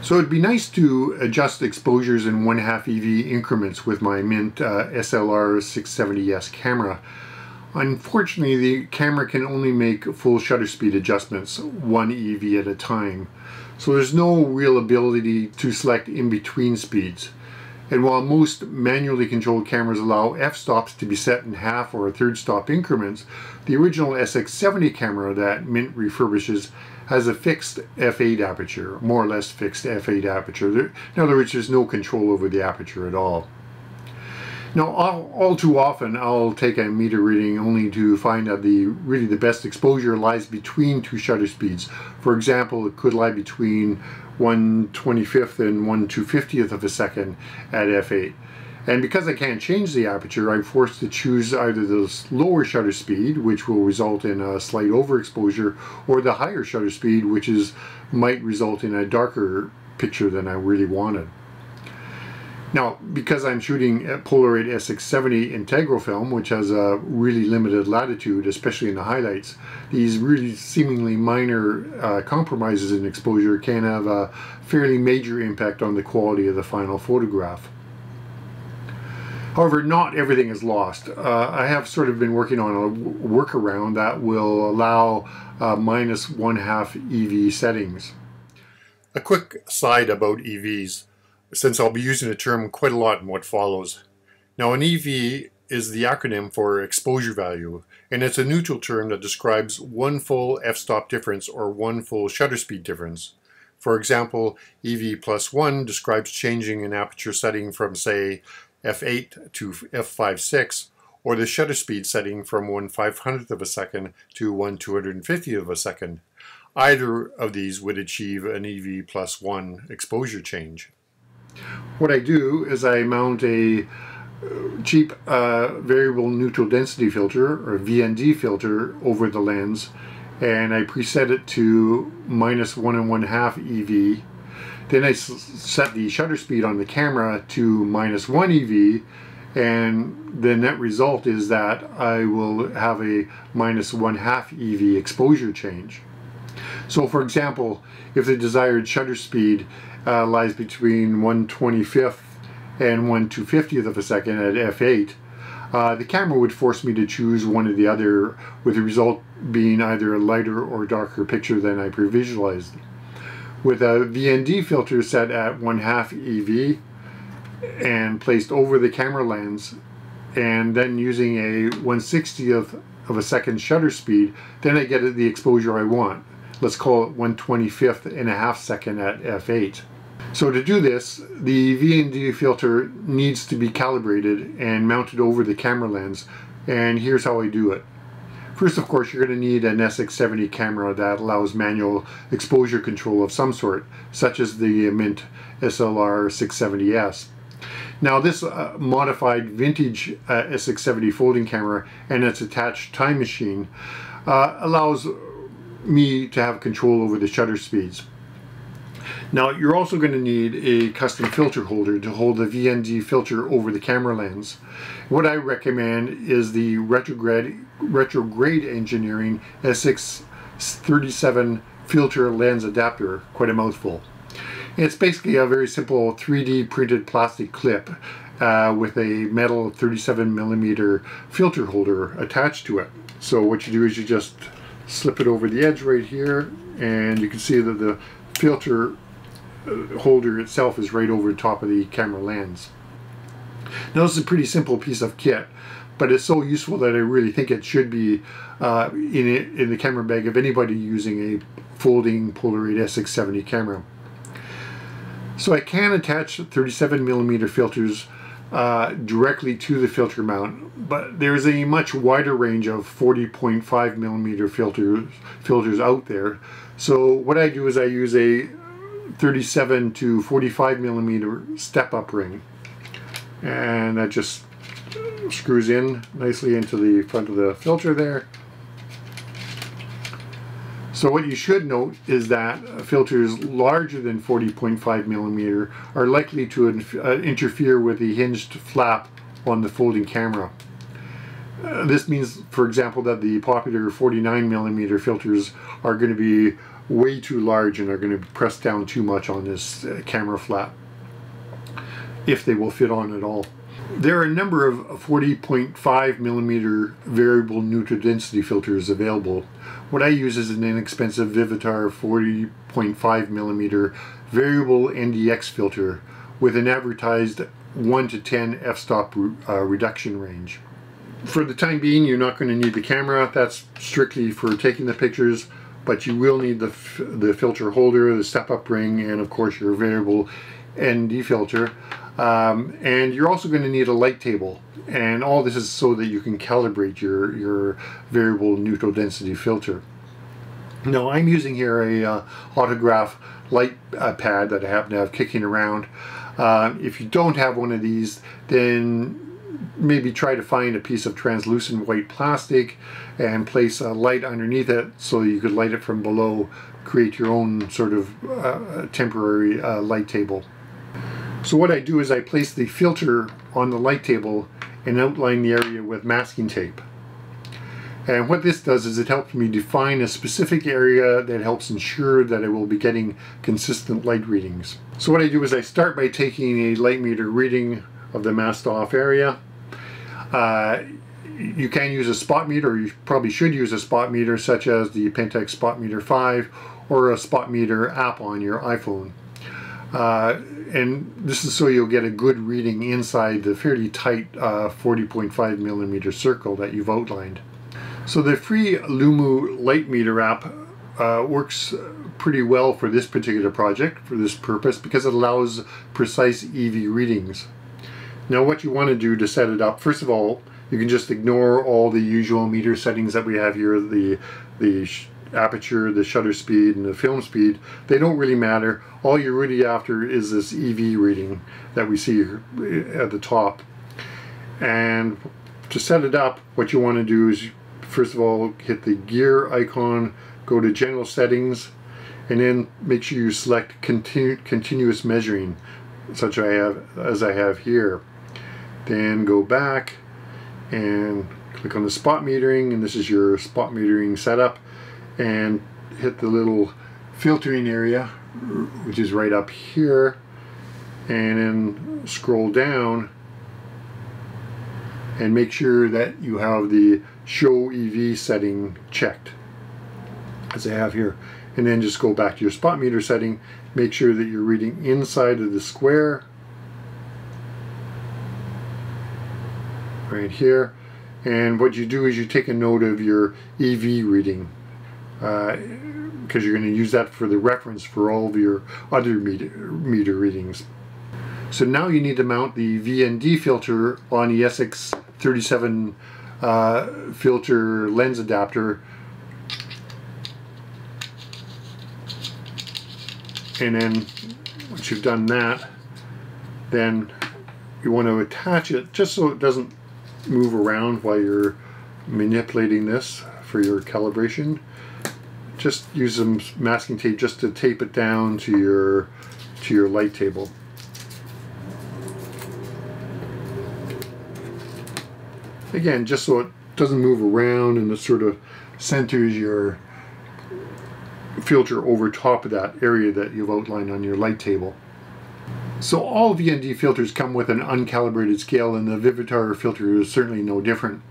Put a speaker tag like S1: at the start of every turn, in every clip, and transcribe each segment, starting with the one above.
S1: So it'd be nice to adjust exposures in 1 half EV increments with my Mint uh, SLR 670S camera. Unfortunately, the camera can only make full shutter speed adjustments, one EV at a time. So there's no real ability to select in between speeds. And while most manually controlled cameras allow f-stops to be set in half or a third stop increments, the original SX70 camera that Mint refurbishes has a fixed f8 aperture, more or less fixed f8 aperture. In other words, there's no control over the aperture at all. Now, all, all, too often, I'll take a meter reading only to find that the really the best exposure lies between two shutter speeds. For example, it could lie between 1 25th and 1 250th of a second at f8. And because I can't change the aperture, I'm forced to choose either the lower shutter speed, which will result in a slight overexposure, or the higher shutter speed, which is might result in a darker picture than I really wanted. Now, because I'm shooting Polaroid SX70 Integral film, which has a really limited latitude, especially in the highlights, these really seemingly minor uh, compromises in exposure can have a fairly major impact on the quality of the final photograph. However, not everything is lost. Uh, I have sort of been working on a workaround that will allow uh, minus one half EV settings. A quick side about EVs, since I'll be using the term quite a lot in what follows. Now an EV is the acronym for exposure value, and it's a neutral term that describes one full f-stop difference or one full shutter speed difference. For example, EV plus 1 describes changing an aperture setting from, say, f8 to f5.6, or the shutter speed setting from 1 500th of a second to 1 250th of a second. Either of these would achieve an EV plus 1 exposure change. What I do is I mount a uh, cheap uh, variable neutral density filter or VND filter over the lens and I preset it to minus one and one half EV then I set the shutter speed on the camera to minus 1 EV and the net result is that I will have a minus 1 half EV exposure change. So for example, if the desired shutter speed uh, lies between 1 25th and 1 250th of a second at f8, uh, the camera would force me to choose one or the other with the result being either a lighter or darker picture than I pre-visualized with a VND filter set at 1 half EV and placed over the camera lens and then using a 160th of a second shutter speed, then I get the exposure I want. Let's call it 125th and a half second at f8. So to do this, the VND filter needs to be calibrated and mounted over the camera lens, and here's how I do it. First, of course, you're going to need an SX70 camera that allows manual exposure control of some sort, such as the Mint SLR 670S. Now this uh, modified vintage uh, SX70 folding camera and its attached time machine uh, allows me to have control over the shutter speeds. Now you're also going to need a custom filter holder to hold the VND filter over the camera lens. What I recommend is the retrograde, retrograde engineering SX37 filter lens adapter, quite a mouthful. It's basically a very simple 3D printed plastic clip uh, with a metal 37 millimeter filter holder attached to it. So what you do is you just slip it over the edge right here and you can see that the filter uh, holder itself is right over the top of the camera lens. Now this is a pretty simple piece of kit, but it's so useful that I really think it should be uh, in, it, in the camera bag of anybody using a folding Polaroid SX70 camera. So I can attach 37 millimeter filters uh, directly to the filter mount, but there's a much wider range of 40.5 millimeter filters filters out there. So what I do is I use a 37 to 45 millimeter step-up ring and that just screws in nicely into the front of the filter there so what you should note is that filters larger than 40.5 millimeter are likely to uh, interfere with the hinged flap on the folding camera. Uh, this means, for example, that the popular 49 millimeter filters are going to be way too large and are going to press down too much on this uh, camera flap if they will fit on at all. There are a number of 40.5 millimeter variable neutral density filters available. What I use is an inexpensive Vivitar 40.5 millimeter variable NDX filter with an advertised 1 to 10 f-stop uh, reduction range. For the time being, you're not going to need the camera. That's strictly for taking the pictures, but you will need the, the filter holder, the step-up ring, and of course your variable ND filter. Um, and you're also going to need a light table. And all this is so that you can calibrate your, your variable neutral density filter. Now I'm using here a uh, Artograph light uh, pad that I happen to have kicking around. Uh, if you don't have one of these, then maybe try to find a piece of translucent white plastic and place a light underneath it so you could light it from below, create your own sort of uh, temporary uh, light table. So what I do is I place the filter on the light table and outline the area with masking tape. And what this does is it helps me define a specific area that helps ensure that I will be getting consistent light readings. So what I do is I start by taking a light meter reading of the masked off area. Uh, you can use a spot meter, you probably should use a spot meter such as the Pentax Spot Meter 5 or a spot meter app on your iPhone. Uh, and this is so you'll get a good reading inside the fairly tight 40.5 uh, millimeter circle that you've outlined. So the free Lumu Light Meter app uh, works pretty well for this particular project, for this purpose, because it allows precise EV readings. Now what you want to do to set it up, first of all, you can just ignore all the usual meter settings that we have here, the, the aperture, the shutter speed, and the film speed, they don't really matter. All you're really after is this EV reading that we see eh, at the top. And to set it up, what you want to do is, first of all, hit the gear icon, go to general settings, and then make sure you select continu continuous measuring, such I have as I have here. Then go back and click on the spot metering, and this is your spot metering setup and hit the little filtering area which is right up here and then scroll down and make sure that you have the show EV setting checked as I have here. And then just go back to your spot meter setting make sure that you're reading inside of the square right here and what you do is you take a note of your EV reading because uh, you're going to use that for the reference for all of your other meter, meter readings. So now you need to mount the VND filter on the Essex 37 uh, filter lens adapter and then once you've done that then you want to attach it just so it doesn't move around while you're manipulating this for your calibration just use some masking tape just to tape it down to your to your light table. Again, just so it doesn't move around and it sort of centers your filter over top of that area that you've outlined on your light table. So all VND filters come with an uncalibrated scale and the Vivitar filter is certainly no different.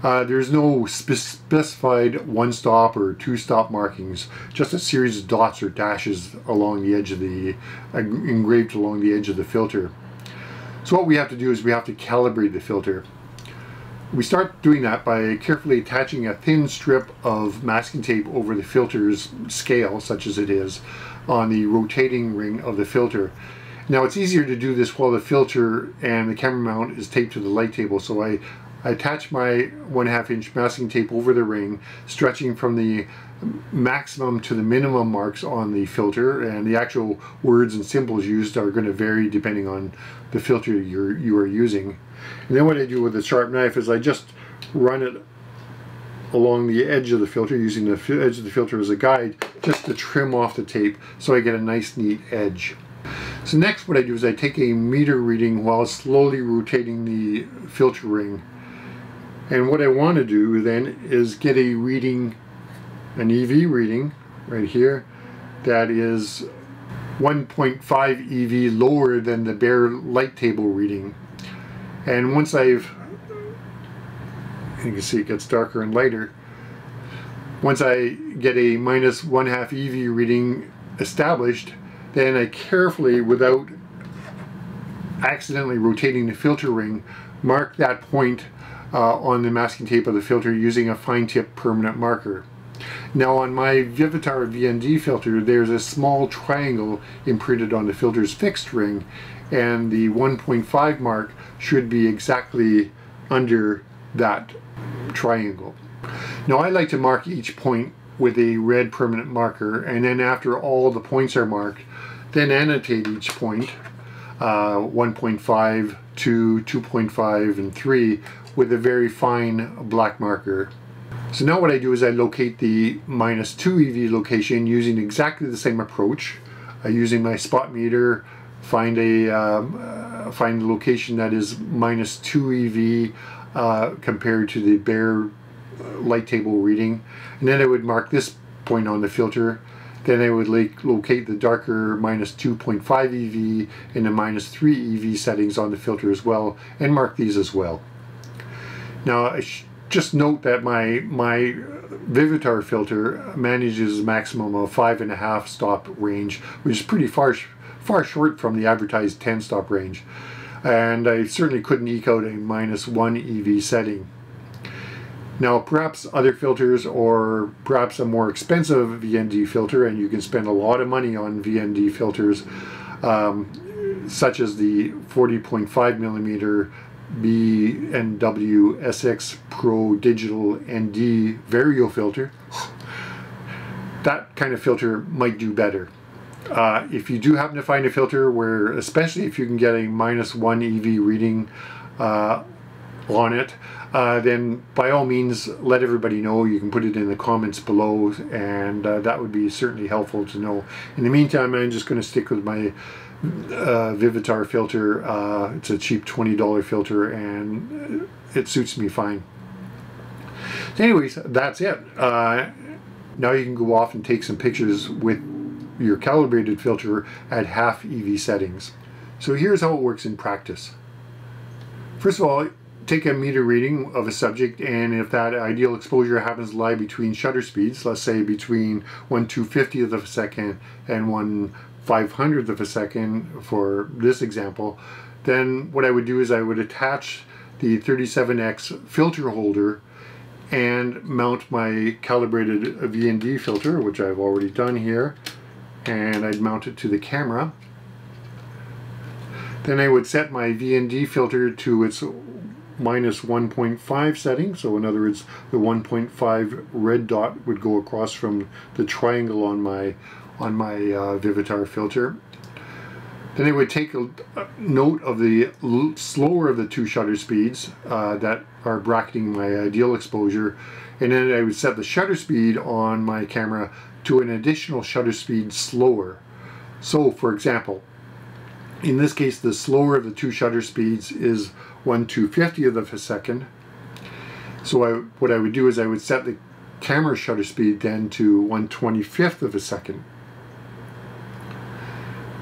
S1: Uh, there's no spe specified one stop or two stop markings, just a series of dots or dashes along the edge of the, uh, engraved along the edge of the filter. So what we have to do is we have to calibrate the filter. We start doing that by carefully attaching a thin strip of masking tape over the filter's scale, such as it is, on the rotating ring of the filter. Now it's easier to do this while the filter and the camera mount is taped to the light table, so I I attach my one half inch masking tape over the ring, stretching from the maximum to the minimum marks on the filter and the actual words and symbols used are going to vary depending on the filter you're, you are using. And then what I do with a sharp knife is I just run it along the edge of the filter using the edge of the filter as a guide just to trim off the tape so I get a nice neat edge. So next what I do is I take a meter reading while slowly rotating the filter ring and what I want to do then is get a reading, an EV reading right here that is 1.5 EV lower than the bare light table reading. And once I've, you can see it gets darker and lighter, once I get a minus one half EV reading established, then I carefully, without accidentally rotating the filter ring, mark that point uh, on the masking tape of the filter using a fine tip permanent marker. Now on my Vivitar VND filter there's a small triangle imprinted on the filter's fixed ring and the 1.5 mark should be exactly under that triangle. Now I like to mark each point with a red permanent marker and then after all the points are marked then annotate each point uh, 1.5, 2, 2.5 and 3 with a very fine black marker. So now what I do is I locate the minus 2 EV location using exactly the same approach. Using my spot meter, find a um, uh, find the location that is minus 2 EV uh, compared to the bare uh, light table reading. And then I would mark this point on the filter. Then I would locate the darker minus 2.5 EV and the minus 3 EV settings on the filter as well and mark these as well. Now just note that my my Vivitar filter manages a maximum of five and a half stop range, which is pretty far far short from the advertised 10 stop range. And I certainly couldn't eke out a minus one EV setting. Now perhaps other filters or perhaps a more expensive VND filter and you can spend a lot of money on VND filters um, such as the 40.5 millimeter B&W SX Pro Digital ND Vario filter, that kind of filter might do better. Uh, if you do happen to find a filter where, especially if you can get a minus one EV reading uh, on it, uh, then by all means let everybody know. You can put it in the comments below and uh, that would be certainly helpful to know. In the meantime, I'm just going to stick with my uh, Vivitar filter. Uh, it's a cheap $20 filter and it suits me fine. Anyways, that's it. Uh, now you can go off and take some pictures with your calibrated filter at half EV settings. So here's how it works in practice. First of all, take a meter reading of a subject and if that ideal exposure happens to lie between shutter speeds, let's say between 1 250th of a second and 1 500th of a second for this example, then what I would do is I would attach the 37X filter holder and mount my calibrated VND filter, which I've already done here, and I'd mount it to the camera. Then I would set my VND filter to its minus 1.5 setting, so in other words, the 1.5 red dot would go across from the triangle on my on my uh, Vivitar filter. Then I would take a, a note of the slower of the two shutter speeds uh, that are bracketing my ideal exposure and then I would set the shutter speed on my camera to an additional shutter speed slower. So for example, in this case the slower of the two shutter speeds is 1 250th of a second. So I, what I would do is I would set the camera shutter speed then to 1 25th of a second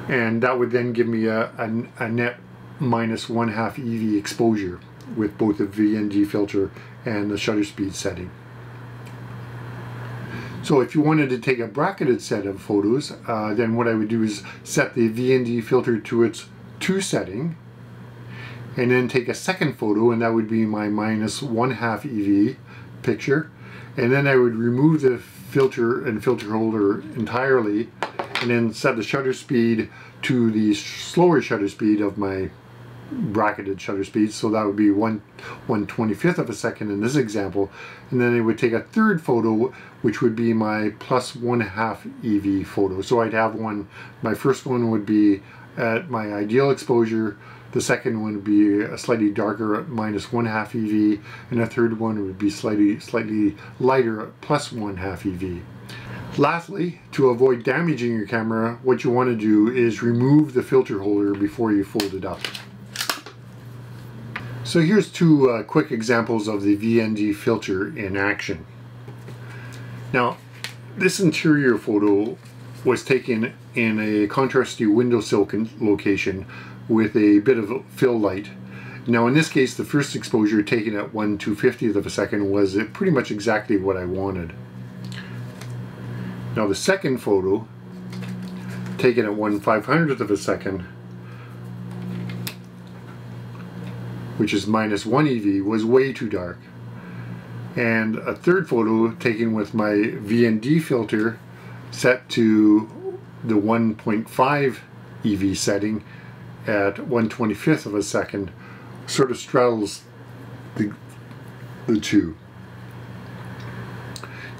S1: and that would then give me a, a, a net minus one half EV exposure with both the VND filter and the shutter speed setting. So if you wanted to take a bracketed set of photos, uh, then what I would do is set the VND filter to its 2 setting, and then take a second photo, and that would be my minus 1 half EV picture, and then I would remove the filter and filter holder entirely, and then set the shutter speed to the slower shutter speed of my bracketed shutter speed. So that would be 1 125th of a second in this example. And then it would take a third photo which would be my plus one half EV photo. So I'd have one. My first one would be at my ideal exposure the second one would be a slightly darker at minus one half EV and the third one would be slightly slightly lighter at plus one half EV Lastly, to avoid damaging your camera, what you want to do is remove the filter holder before you fold it up. So here's two uh, quick examples of the VND filter in action. Now, this interior photo was taken in a contrasty windowsill location with a bit of fill light. Now in this case the first exposure taken at 1 250th of a second was pretty much exactly what I wanted. Now the second photo taken at 1 500th of a second which is minus 1 EV was way too dark. And a third photo taken with my VND filter set to the 1.5 EV setting at 125th of a second sort of straddles the, the two.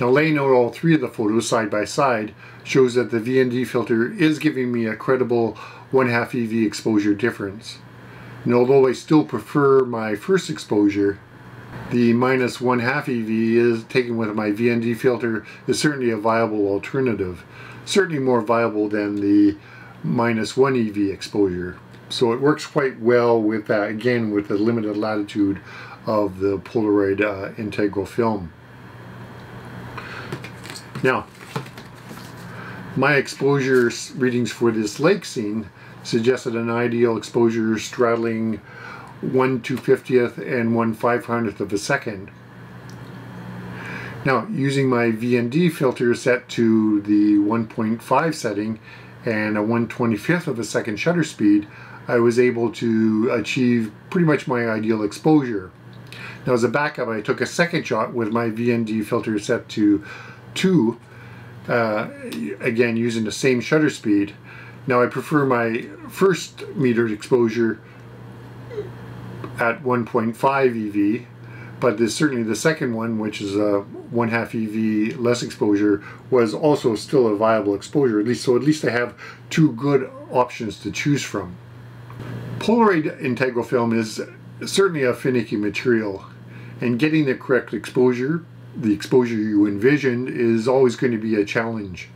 S1: Now laying out all three of the photos side by side shows that the VND filter is giving me a credible 1 half EV exposure difference. And although I still prefer my first exposure, the minus 1 half EV is taken with my VND filter is certainly a viable alternative. Certainly more viable than the minus 1 EV exposure. So it works quite well with that, again, with the limited latitude of the Polaroid uh, integral film. Now, my exposure readings for this lake scene suggested an ideal exposure straddling 1 250th and 1 500th of a second. Now, using my VND filter set to the 1.5 setting and a 125th of a second shutter speed, I was able to achieve pretty much my ideal exposure. Now as a backup, I took a second shot with my VND filter set to 2, uh, again using the same shutter speed. Now I prefer my first metered exposure at 1.5 EV, but this, certainly the second one, which is a one half EV less exposure, was also still a viable exposure. At least so, at least I have two good options to choose from. Polaroid integral film is certainly a finicky material and getting the correct exposure, the exposure you envisioned, is always going to be a challenge.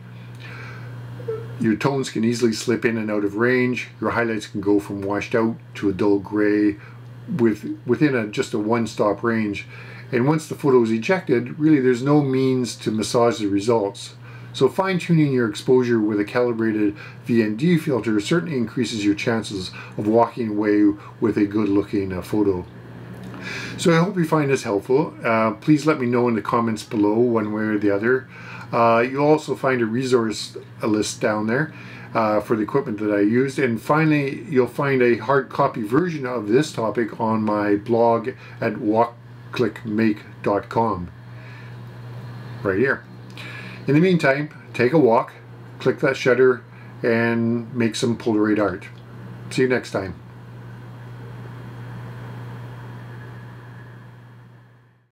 S1: Your tones can easily slip in and out of range, your highlights can go from washed out to a dull gray with, within a, just a one-stop range. And once the photo is ejected, really there's no means to massage the results. So fine-tuning your exposure with a calibrated VND filter certainly increases your chances of walking away with a good-looking uh, photo. So I hope you find this helpful. Uh, please let me know in the comments below one way or the other. Uh, you'll also find a resource list down there uh, for the equipment that I used. And finally, you'll find a hard copy version of this topic on my blog at walkclickmake.com. Right here. In the meantime, take a walk, click that shutter, and make some Polaroid art. See you next time.